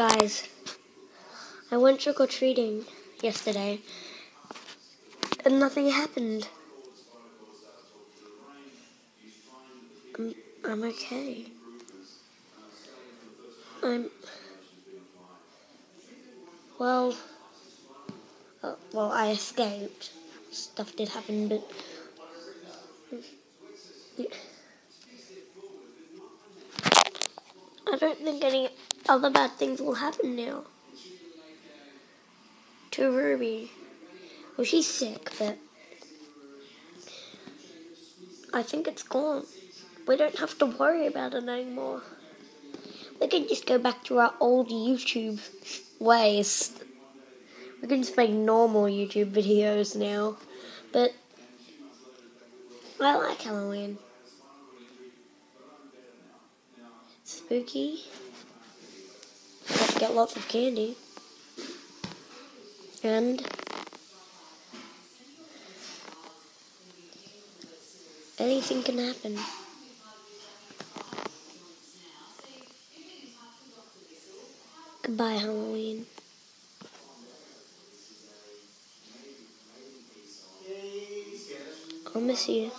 Guys, I went trick or treating yesterday and nothing happened. I'm, I'm okay. I'm. Well. Uh, well, I escaped. Stuff did happen, but. I don't think any other bad things will happen now. To Ruby. Well, she's sick, but. I think it's gone. We don't have to worry about it anymore. We can just go back to our old YouTube ways. We can just make normal YouTube videos now. But I like Halloween. Spooky. Get lots of candy. And anything can happen. Goodbye, Halloween. I'll miss you.